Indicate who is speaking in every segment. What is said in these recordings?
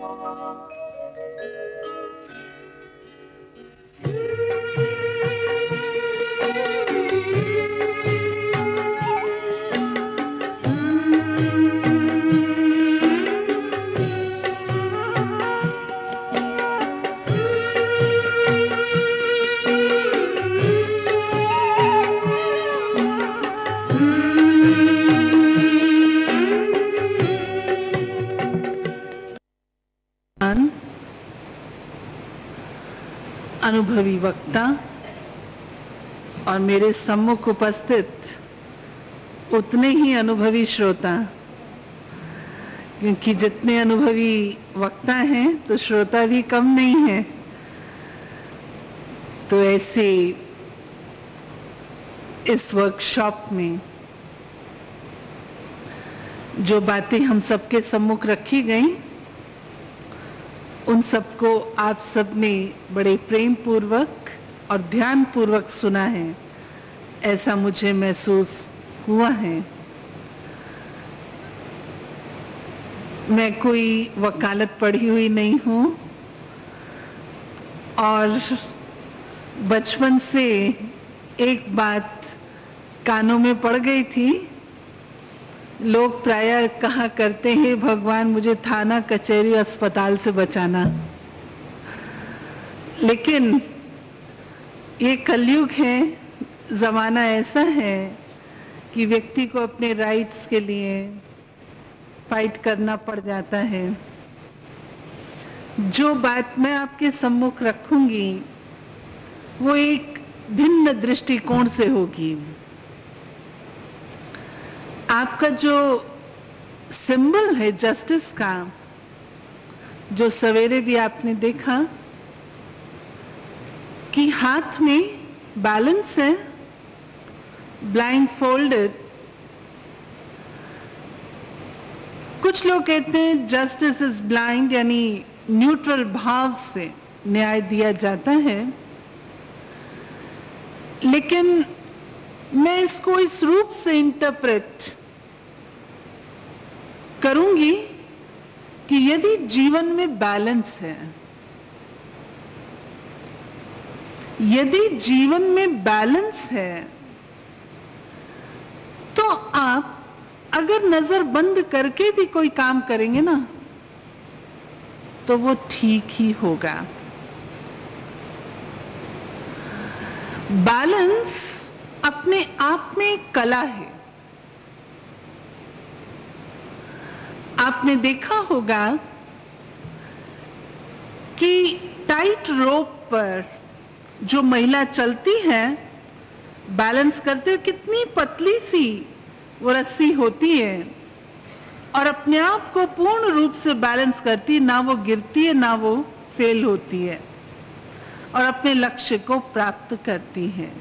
Speaker 1: Thank you. अनुभवी वक्ता और मेरे सम्मुख उपस्थित उतने ही अनुभवी श्रोता। क्योंकि जितने अनुभवी वक्ता हैं तो श्रोता भी कम नहीं है। तो ऐसे इस वर्कशॉप में जो बातें हम सबके सम्मुख रखी गई उन सबको आप सबने बड़े प्रेम पूर्वक और ध्यान पूर्वक सुना है। ऐसा मुझे महसूस हुआ है। मैं कोई वकालत पढ़ी हुई नहीं हूँ और बचपन से एक बात कानों में पड़ गई थी लोग प्राय कहा करते हैं, भगवान मुझे थाना, कचहरी, अस्पताल से बचाना। लेकिन ये कलयुग है, जमाना ऐसा है कि व्यक्ति को अपने राइट्स के लिए फाइट करना पड़ जाता है। जो बात मैं आपके सम्मुख रखूँगी, वो एक भिन्न दृष्टिकोण से होगी। आपका जो सिंबल है जस्टिस का, जो सवेरे भी आपने देखा कि हाथ में बैलेंस है ब्लाइंड फोल्डेड कुछ लोग कहते हैं जस्टिस इज़ ब्लाइंड, यानी न्यूट्रल भाव से न्याय दिया जाता है। लेकिन मैं इसको इस रूप से इंटरप्रेट करूँगी कि यदि जीवन में बैलेंस है, यदि जीवन में बैलेंस है तो आप अगर नज़र बंद करके भी कोई काम करेंगे ना तो वो ठीक ही होगा। बैलेंस अपने आप में कला है। आपने देखा होगा कि टाइट रोप पर जो महिला चलती है बैलेंस करते हुए कितनी पतली सी वो रस्सी होती है और अपने आप को पूर्ण रूप से बैलेंस करती है, ना वो गिरती है, ना वो फेल होती है और अपने लक्ष्य को प्राप्त करती है।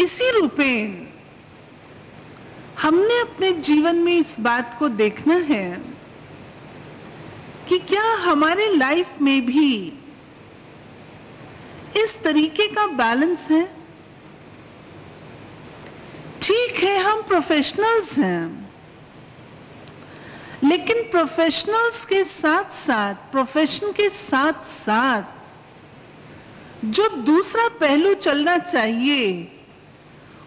Speaker 1: इसी रूपेण हमने अपने जीवन में इस बात को देखना है कि क्या हमारे लाइफ में भी इस तरीके का बैलेंस है? ठीक है, हम प्रोफेशनल्स हैं, लेकिन प्रोफेशनल्स के साथ साथ प्रोफेशन के साथ साथ जो दूसरा पहलू चलना चाहिए,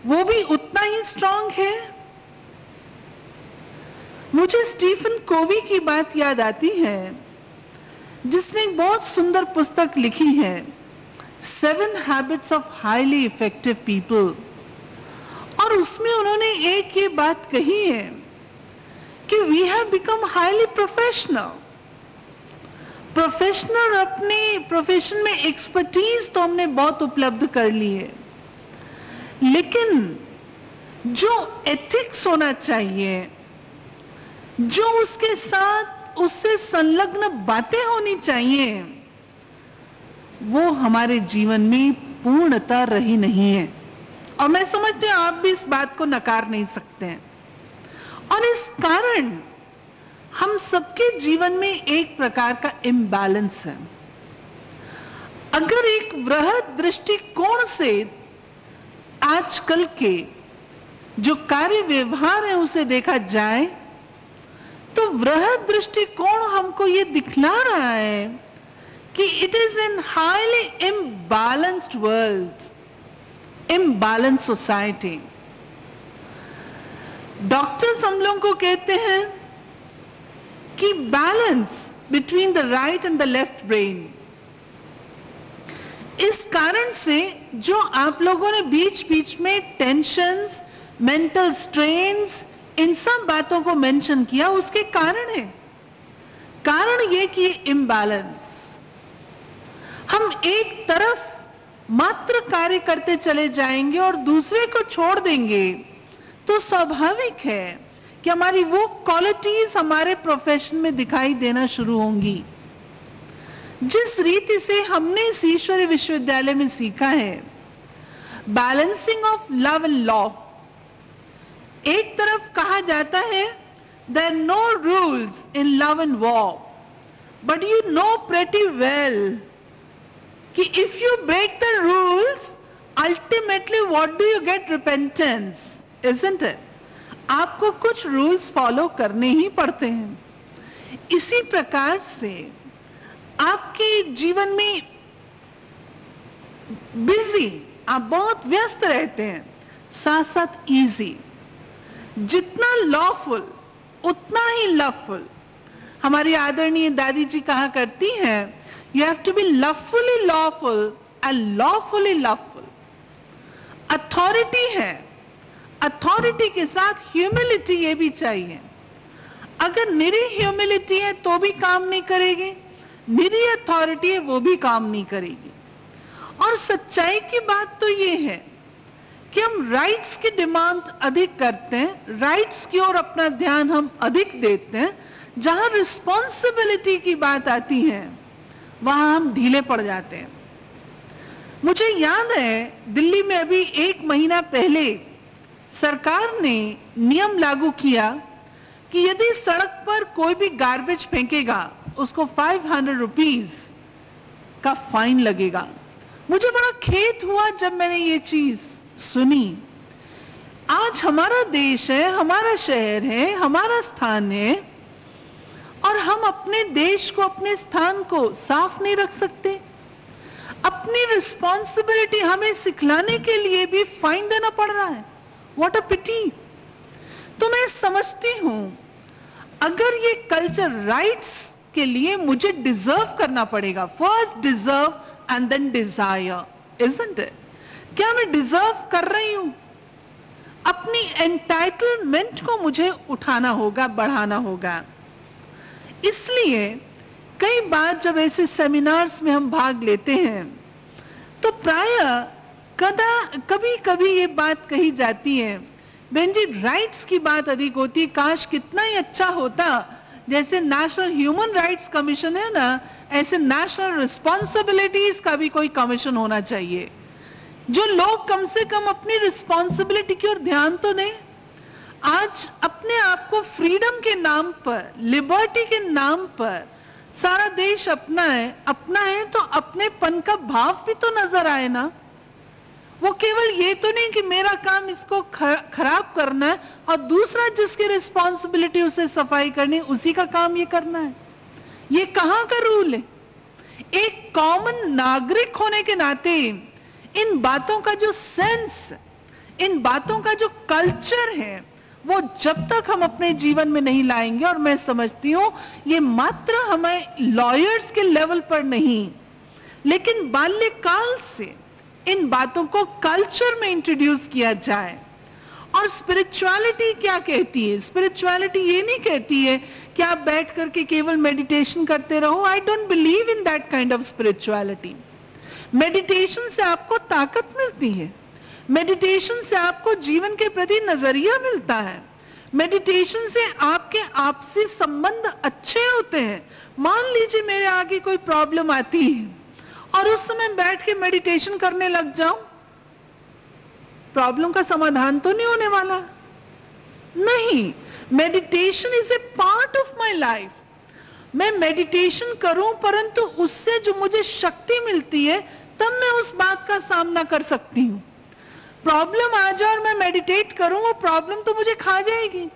Speaker 1: वो भी उतना ही स्ट्रांग है? मुझे स्टीफन कोवी की बात याद आती है, जिसने एक बहुत सुंदर पुस्तक लिखी है seven habits of highly effective people और उसमें उन्होंने एक ये बात कही है कि we have become highly professional professional अपने प्रोफेशन में एक्सपर्टीज तो हमने बहुत उपलब्ध कर ली है। लेकिन जो एथिक्स होना चाहिए जो उसके साथ उससे संलग्न बातें होनी चाहिए, वो हमारे जीवन में पूर्णता रही नहीं है। और मैं समझती हूँ आप भी इस बात को नकार नहीं सकते हैं। और इस कारण हम सबके जीवन में एक प्रकार का इम्बैलेंस है। अगर एक वृहद दृष्टिकोण से आजकल के जो कार्य व्यवहार है, उसे देखा जाए तो वृहद दृष्टिकोण हमको ये दिखला रहा है कि it is in highly imbalanced world imbalance society doctors हम लोगों को कहते हैं कि balance between the right and the left brain इस कारण से जो आप लोगों ने बीच बीच में टेंशंस मेंटल स्ट्रेन्स इन सब बातों को मेंशन किया, उसके कारण है। कारण ये कि इम्बैलेंस हम एक तरफ़ मात्र कार्य करते चले जाएँगे और दूसरे को छोड़ देंगे तो स्वाभाविक है कि हमारी वो क्वालिटीज हमारे प्रोफेशन में दिखाई देना शुरू होंगी। जिस रीति से हमने ईश्वरी विश्वविद्यालय में सीखा है balancing of love and law एक तरफ़ कहा जाता है there no rules in love and war but you know pretty well कि if you break the rules ultimately what do you get repentance isn't it आपको कुछ रूल्स फॉलो करने ही पड़ते हैं। इसी प्रकार से आपके जीवन में बिज़ी आप बहुत व्यस्त रहते हैं। साथ साथ इजी जितना लॉफुल उतना ही लवफुल हमारी आदरणीय दादी जी कहा करती हैं? You have to be lovefully lawful and lawfully loveful authority है। अथॉरिटी के साथ ह्यूमिलिटी ये भी चाहिए। अगर निरी ह्यूमिलिटी है तो भी काम नहीं करेगी, निरी अथॉरिटी है वो भी काम नहीं करेगी। और सच्चाई की बात तो ये है कि हम राइट्स की डिमांड अधिक करते हैं राइट्स की ओर अपना ध्यान हम अधिक देते हैं, जहाँ रिस्पॉन्सिबिलिटी की बात आती है, वहाँ हम ढीले पड़ जाते हैं। मुझे याद है, दिल्ली में अभी एक महीना पहले सरकार ने नियम लागू किया कि यदि सड़क पर कोई भी गार्बेज फेंकेगा, उसको 500 रुपीस का फाइन लगेगा। मुझे बड़ा खेत हुआ जब मैंने ये चीज़ सुनी। आज हमारा देश है, हमारा शहर है, हमारा स्थान है, और हम अपने देश को, अपने स्थान को साफ़ नहीं रख सकते। अपनी रिस्पॉन्सिबिलिटी हमें सिखलाने के लिए भी फाइन देना पड़ रहा है। वॉट अ पिटी तो मैं समझती हूँ, अगर ये कल्चर राइट्स के लिए मुझे डिजर्व करना पड़ेगा। First deserve and then desire isn't it क्या मैं डिजर्व कर रही हूँ? अपनी एंटाइटलमेंट को मुझे उठाना होगा, बढ़ाना होगा। इसलिए कई बार जब ऐसे सेमिनार्स में हम भाग लेते हैं तो प्राय कदा कभी कभी ये बात कही जाती है बहन जी राइट्स की बात अधिक होती है, काश कितना ही अच्छा होता। जैसे नेशनल ह्यूमन राइट्स कमीशन है ना, ऐसे नेशनल रिस्पॉन्सिबिलिटीज का भी कोई कमीशन होना चाहिए। जो लोग कम से कम अपनी रिस्पॉन्सिबिलिटी की ओर ध्यान तो दें, आज अपने आप को फ्रीडम के नाम पर लिबर्टी के नाम पर सारा देश अपना है अपना है तो अपने पन का भाव भी तो नज़र आए ना। वो केवल ये तो नहीं कि मेरा काम इसको खराब करना है और दूसरा जिसकी रिस्पॉन्सिबिलिटी उसे सफ़ाई करनी उसी का काम ये करना है। ये कहाँ का रूल है? एक कॉमन नागरिक होने के नाते इन बातों का जो सेंस, इन बातों का जो कल्चर है, वो जब तक हम अपने जीवन में नहीं लाएँगे, और मैं समझती हूँ, ये मात्र हमें लॉयर्स के लेवल पर नहीं, लेकिन बाल्यकाल से इन बातों को कल्चर में इंट्रोड्यूस किया जाए। और स्पिरिचुअलिटी क्या कहती है? स्पिरिचुअलिटी ये नहीं कहती है कि आप बैठ करके केवल मेडिटेशन करते रहो। I don't believe in that kind of spirituality meditation से आपको ताकत मिलती है। मेडिटेशन से आपको जीवन के प्रति नज़रिया मिलता है। मेडिटेशन से आपके आपसी संबंध अच्छे होते हैं। मान लीजिए मेरे आगे कोई प्रॉब्लम आती है और उस समय बैठ के मेडिटेशन करने लग जाऊँ। प्रॉब्लम का समाधान तो नहीं होने वाला। नहीं meditation is a part of my life मैं मेडिटेशन करूँ, परंतु उससे जो मुझे शक्ति मिलती है तब मैं उस बात का सामना कर सकती हूँ। प्रॉब्लम आ जाए और मैं मेडिटेट करूँ, वो प्रॉब्लम तो मुझे खा जाएगी।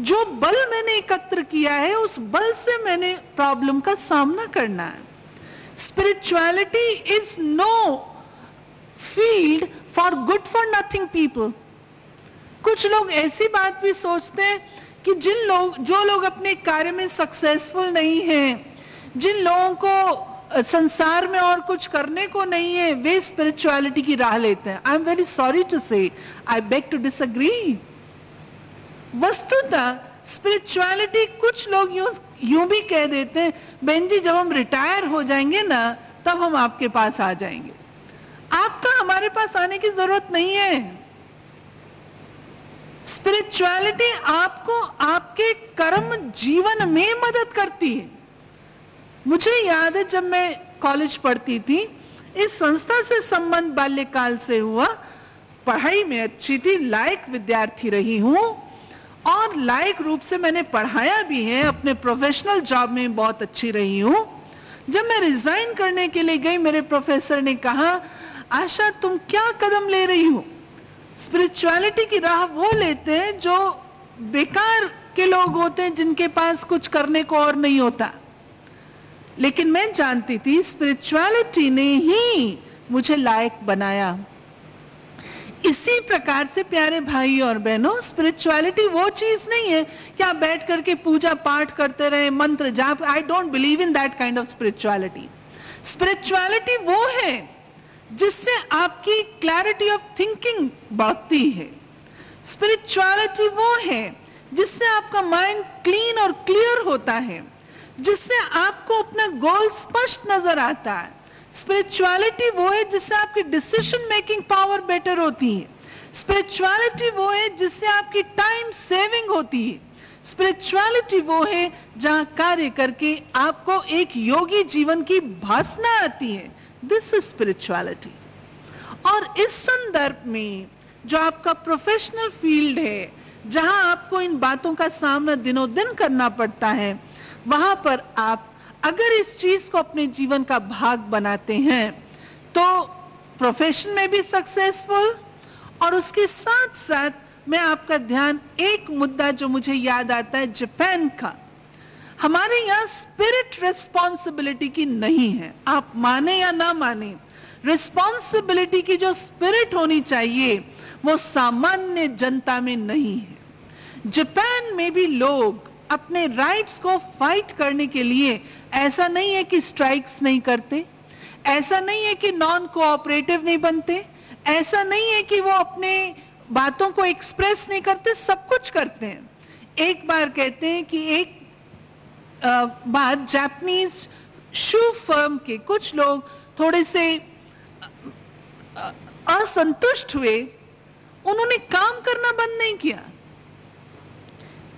Speaker 1: जो बल मैंने एकत्र किया है, उस बल से मैंने प्रॉब्लम का सामना करना है। Spirituality is no field for good for nothing people कुछ लोग ऐसी बात भी सोचते हैं कि जिन लोग, जो लोग अपने कार्य में सक्सेसफुल नहीं हैं, जिन लोगों को संसार में और कुछ करने को नहीं है, वे स्पिरिचुअलिटी की राह लेते हैं। I am very sorry to say I beg to disagree वस्तुतः स्पिरिचुअलिटी कुछ लोग यूँ यूँ भी कह देते हैं, बहन जी, जब हम रिटायर हो जाएँगे ना, तब हम आपके पास आ जाएँगे। आपका हमारे पास आने की ज़रूरत नहीं है। स्पिरिचुअलिटी आपको, आपके कर्म जीवन में मदद करती है। मुझे याद है जब मैं कॉलेज पढ़ती थी, इस संस्था से संबंध बाल्यकाल से हुआ। पढ़ाई में अच्छी थी, लायक विद्यार्थी रही हूँ और लायक रूप से मैंने पढ़ाया भी है, अपने प्रोफेशनल जॉब में बहुत अच्छी रही हूँ। जब मैं रिजाइन करने के लिए गई, मेरे प्रोफेसर ने कहा, आशा, तुम क्या कदम ले रही हो? स्पिरिचुअलिटी की राह वो लेते हैं जो बेकार के लोग होते हैं, जिनके पास कुछ करने को और नहीं होता। लेकिन मैं जानती थी स्पिरिचुअलिटी ने ही मुझे लायक बनाया। इसी प्रकार से प्यारे भाई और बहनों स्पिरिचुअलिटी वो चीज़ नहीं है कि आप बैठ करके पूजा पाठ करते रहे, मंत्र जाप I don't believe in that kind of spirituality spirituality वो है जिससे आपकी क्लैरिटी ऑफ़ थिंकिंग बढ़ती है। स्पिरिचुअलिटी वो है जिससे आपका माइंड क्लीन और क्लियर होता है। जिससे आपको अपना गोल स्पष्ट नज़र आता है। स्पिरिचुअलिटी वो है जिससे आपकी डिसीज़न मेकिंग पावर बेटर होती है। स्पिरिचुअलिटी वो है जिससे आपकी टाइम सेविंग होती है। स्पिरिचुअलिटी वो है जहाँ कार्य करके आपको एक योगी जीवन की भासना आती है। दिस इज़ स्पिरिचुअलिटी और इस संदर्भ में जो आपका प्रोफेशनल फ़ील्ड है, जहाँ आपको इन बातों का सामना दिनों दिन करना पड़ता है वहाँ पर आप अगर इस चीज़ को अपने जीवन का भाग बनाते हैं तो प्रोफेशन में भी सक्सेसफुल और उसके साथ साथ मैं आपका ध्यान एक मुद्दा जो मुझे याद आता है जापान का। हमारे यहाँ स्पिरिट रिस्पॉन्सिबिलिटी की नहीं है। आप माने या ना माने रिस्पॉन्सिबिलिटी की जो स्पिरिट होनी चाहिए, वो सामान्य जनता में नहीं है। जापान में भी लोग अपने राइट्स को फाइट करने के लिए ऐसा नहीं है कि स्ट्राइक्स नहीं करते, ऐसा नहीं है कि नॉन कोऑपरेटिव नहीं बनते, ऐसा नहीं है कि वो अपने बातों को एक्सप्रेस नहीं करते, सब कुछ करते हैं। एक बार कहते हैं कि एक बार जापानीज शू फर्म के कुछ लोग थोड़े से असंतुष्ट हुए, उन्होंने काम करना बंद नहीं किया।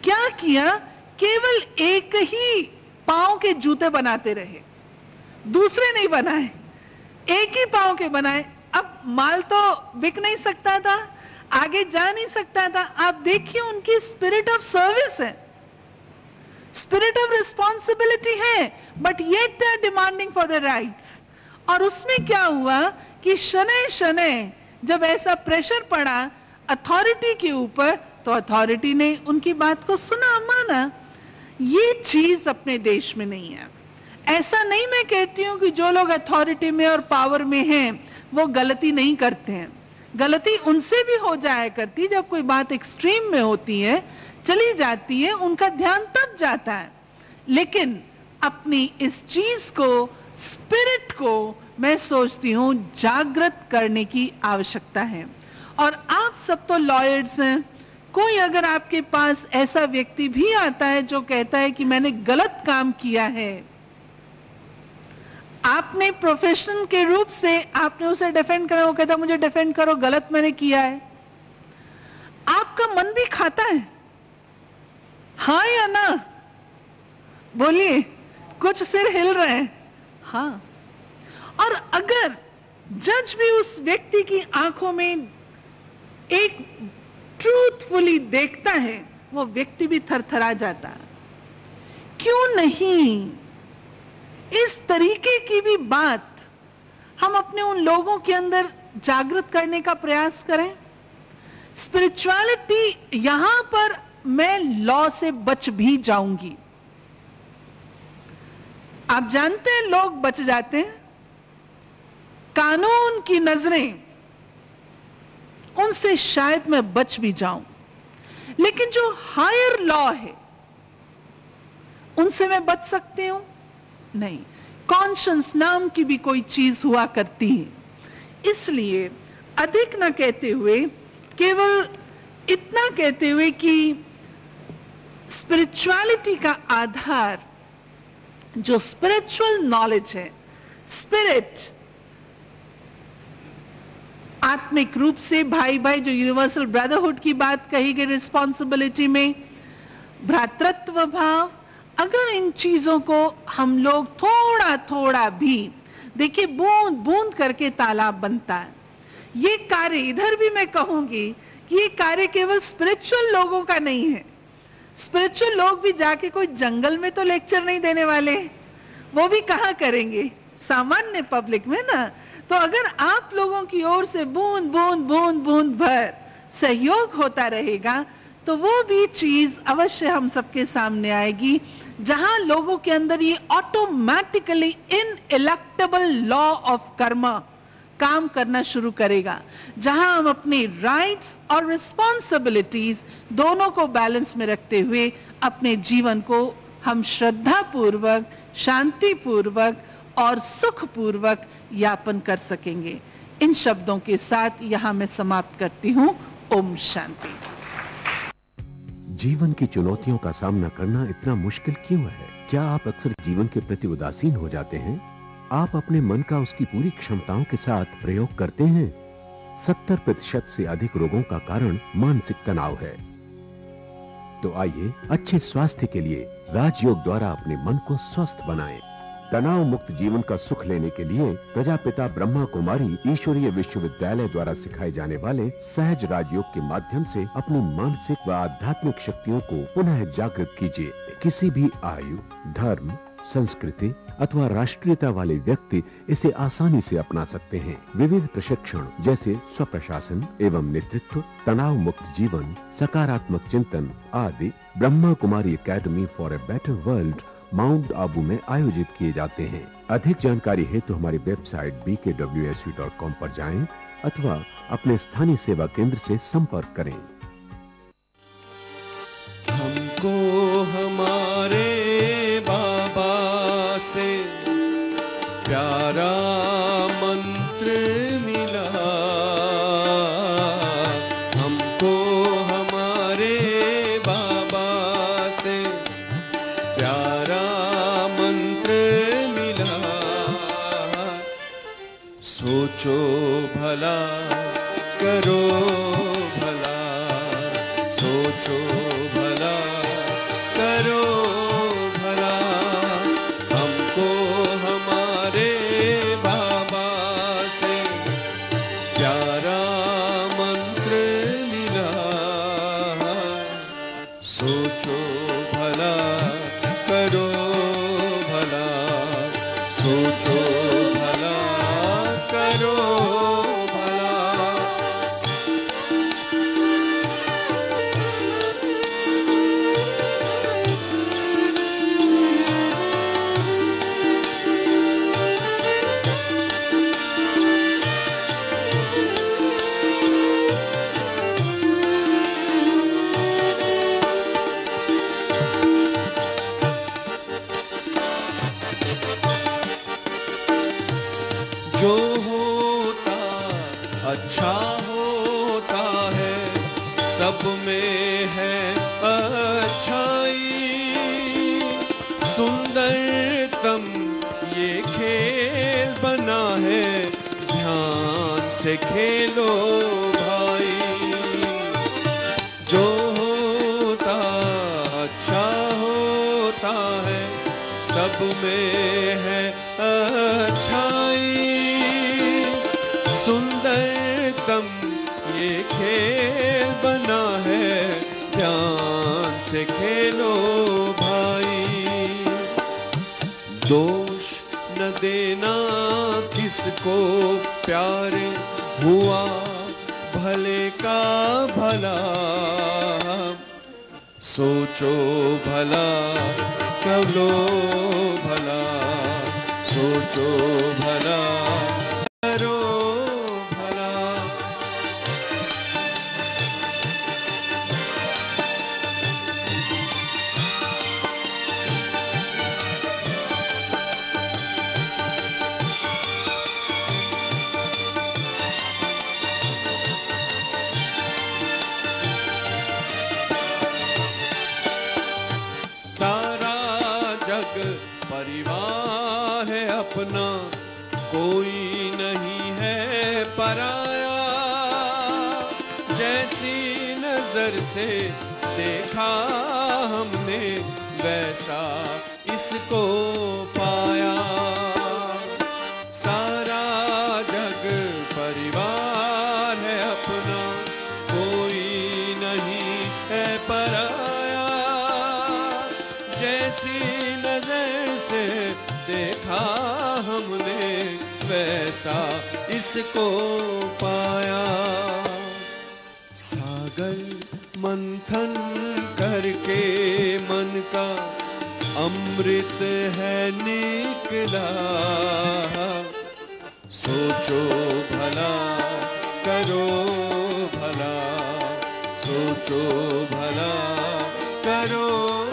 Speaker 1: क्या किया? केवल एक ही पाँव के जूते बनाते रहे। दूसरे नहीं बनाए। एक ही पाँव के बनाए। अब माल तो बिक नहीं सकता था, आगे जा नहीं सकता था। आप देखिए उनकी स्पिरिट ऑफ़ सर्विस है। स्पिरिट ऑफ़ रिस्पॉन्सिबिलिटी है but yet they are demanding for the rights और उसमें क्या हुआ कि शनै शनै जब ऐसा प्रेशर पड़ा अथॉरिटी के ऊपर तो अथॉरिटी ने उनकी बात को सुना, माना। ये चीज़ अपने देश में नहीं है। ऐसा नहीं मैं कहती हूँ कि जो लोग अथॉरिटी में और पावर में हैं, वो गलती नहीं करते हैं। गलती उनसे भी हो जाया करती, जब कोई बात एक्सट्रीम में होती है, चली जाती है, उनका ध्यान तब जाता है। लेकिन अपनी इस चीज़ को स्पिरिट को मैं सोचती हूँ जागृत करने की आवश्यकता है। और आप सब तो लॉयर्स हैं कोई अगर आपके पास ऐसा व्यक्ति भी आता है जो कहता है कि मैंने गलत काम किया है, आपने प्रोफेशन के रूप से आपने उसे डिफेंड करा वो कहता मुझे डिफेंड करो, गलत मैंने किया है। आपका मन भी खाता है। हाँ या ना? बोलिए, कुछ सिर हिल रहे हैं। हाँ। और अगर जज भी उस व्यक्ति की आँखों में एक ट्रूथफुली देखता है, वो व्यक्ति भी थरथरा जाता क्यों नहीं? इस तरीके की भी बात हम अपने उन लोगों के अंदर जागृत करने का प्रयास करें। स्पिरिचुअलिटी यहाँ पर मैं लॉ से बच भी जाऊँगी। आप जानते हैं, लोग बच जाते हैं। कानून की नज़रें उनसे शायद मैं बच भी जाऊँ। लेकिन जो हायर लॉ है, उनसे मैं बच सकती हूँ? नहीं। कॉन्शंस नाम की भी कोई चीज़ हुआ करती है। इसलिए अधिक ना कहते हुए, केवल इतना कहते हुए कि स्पिरिचुअलिटी का आधार, जो स्पिरिचुअल नॉलेज है स्पिरिट आत्मिक रूप से भाई भाई जो यूनिवर्सल ब्रदरहुड की बात कही गई रिस्पॉन्सिबिलिटी में, भ्रातृत्व भाव, अगर इन चीज़ों को हम लोग थोड़ा थोड़ा भी, देखिए, बूंद बूंद करके तालाब बनता है। ये कार्य, इधर भी मैं कहूँगी कि ये कार्य केवल स्पिरिचुअल लोगों का नहीं है। स्पिरिचुअल लोग भी जाके कोई जंगल में तो लेक्चर नहीं देने वाले वो भी कहा करेंगे? सामान्य पब्लिक में ना तो अगर आप लोगों की ओर से बूंद बूंद बूंद बूंद भर सहयोग होता रहेगा तो वो भी चीज़ अवश्य हम सबके सामने आएगी, जहाँ लोगों के अंदर ये automatically ineluctable law of karma काम करना शुरू करेगा, जहाँ हम अपनी राइट्स और रिस्पॉन्सिबिलिटीज दोनों को बैलेंस में रखते हुए अपने जीवन को हम श्रद्धा पूर्वक शांति पूर्वक और सुख पूर्वक यापन कर सकेंगे। इन शब्दों के साथ यहाँ मैं समाप्त करती हूँ। ओम शांति।
Speaker 2: जीवन की चुनौतियों का सामना करना इतना मुश्किल क्यों है? क्या आप अक्सर जीवन के प्रति उदासीन हो जाते हैं? आप अपने मन का उसकी पूरी क्षमताओं के साथ प्रयोग करते हैं? सत्तर प्रतिशत से अधिक रोगों का कारण मानसिक तनाव है। तो आइए अच्छे स्वास्थ्य के लिए राजयोग द्वारा अपने मन को स्वस्थ बनाएँ। तनाव मुक्त जीवन का सुख लेने के लिए प्रजापिता ब्रह्मा कुमारी ईश्वरीय विश्वविद्यालय द्वारा सिखाए जाने वाले सहज राजयोग के माध्यम से अपनी मानसिक व आध्यात्मिक शक्तियों को पुनः जागृत कीजिए। किसी भी आयु, धर्म, संस्कृति अथवा राष्ट्रीयता वाले व्यक्ति इसे आसानी से अपना सकते हैं। विविध प्रशिक्षण जैसे स्व प्रशासन एवं नेतृत्व तनाव मुक्त जीवन, सकारात्मक चिंतन आदि Brahma Kumari academy for a better world mount Abu में आयोजित किए जाते हैं। अधिक जानकारी हेतु तो हमारी website B K W S U dot com पर जाएँ अथवा अपने स्थानीय सेवा केंद्र से संपर्क करें।
Speaker 3: हमको हमारे बाबा से प्यारा दोष न देना किसको प्यार हुआ, भले का भला। सोचो भला, कब लो भला। सोचो भला जैसी नज़र से देखा हमने, वैसा इसको पाया। सारा जग परिवार है अपना, कोई नहीं है पराया। जैसी नज़र से देखा हमने, वैसा इसको पाया। मंथन करके मन का अमृत है निकला। सोचो भला करो भला। सोचो भला करो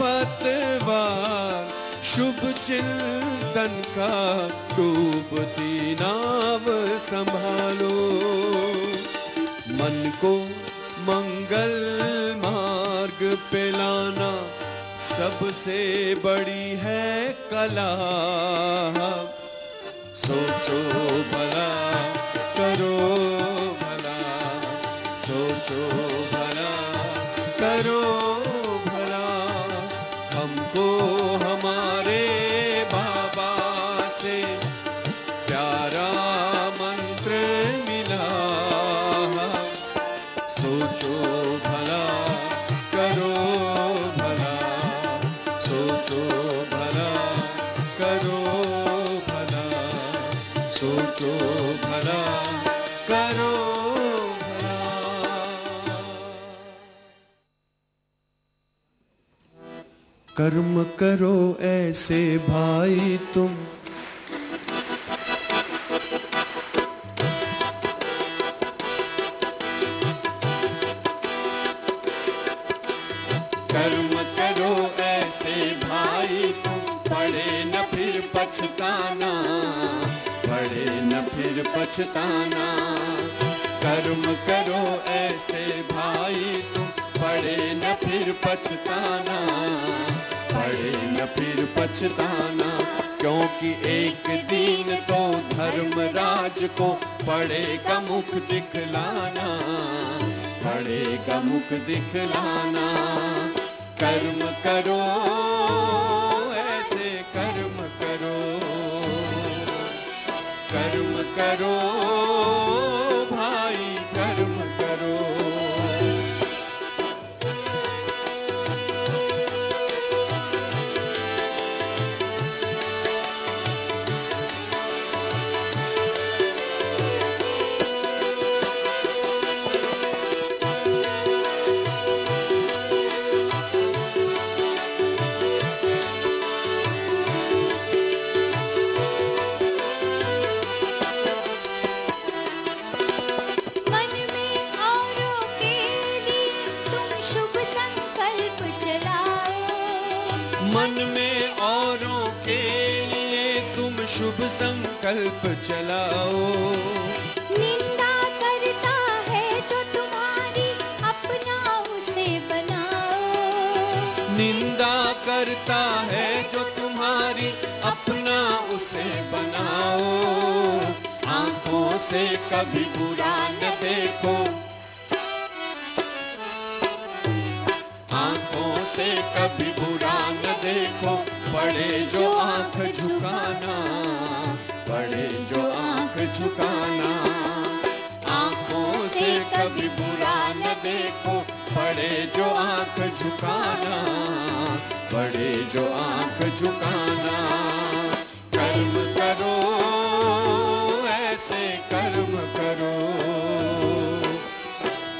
Speaker 3: पतवार, शुभ चिंतन का डूबती नाव संभालो। मन को मंगल मार्ग पे लाना सबसे बड़ी है कला। सोचो भला, करो भला, सोचो सोचो भला करो भला। कर्म करो ऐसे भाई तुम पछताना कर्म करो ऐसे भाई तुम पड़े न फिर पछताना। पड़े न फिर पछताना, क्योंकि एक दिन तो धर्मराज को पड़ेगा मुख दिखलाना। पड़ेगा मुख दिखलाना। कर्म करो संकल्प चलाओ।
Speaker 4: निंदा करता है जो तुम्हारी अपना उसे बनाओ।
Speaker 3: निंदा करता है जो तुम्हारी अपना उसे बनाओ। आँखों से कभी बुरा न देखो। आँखों से कभी बुरा न देखो। पड़े जो आँख झुकाना। पड़े जो आँख झुकाना। आँखों से कभी बुरा न देखो, पड़े जो आँख झुकाना। पड़े जो आँख झुकाना। कर्म करो, ऐसे कर्म करो।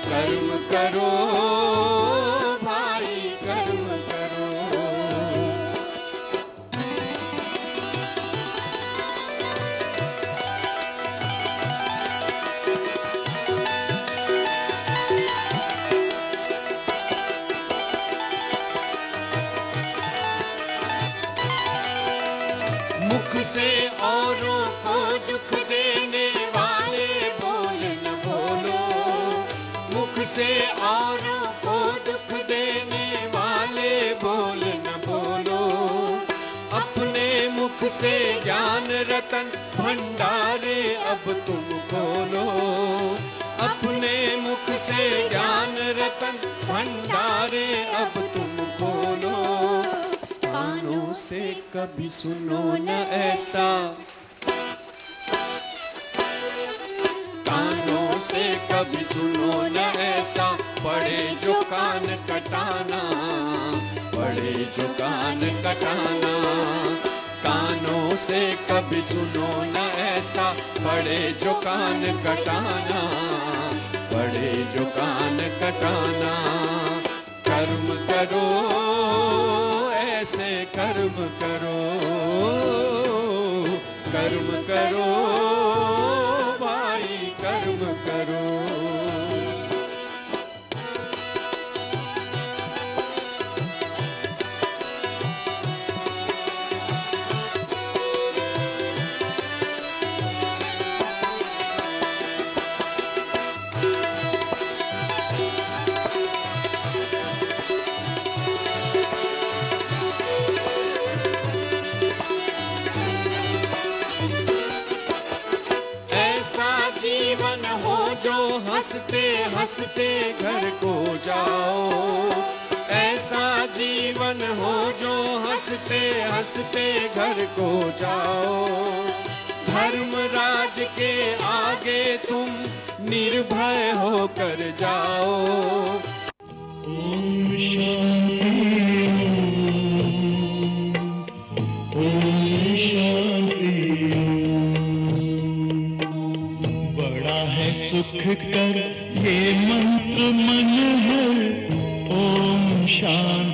Speaker 3: कर्म करो कभी सुनो न ऐसा। कानों से कभी सुनो न ऐसा। पड़े जो कान कटाना पड़े जो कान कटाना। कानों से कभी सुनो न ऐसा। पड़े जो कान कटाना पड़े जो कान कटाना। कर्म करो। ऐसे कर्म करो कर्म करो। जो हँसते हँसते घर को जाओ। ऐसा जीवन हो जो हँसते हँसते घर को जाओ। धर्मराज के आगे तुम निर्भय होकर जाओ।
Speaker 5: ओम कर ये मंत्र मन है ओम शांति।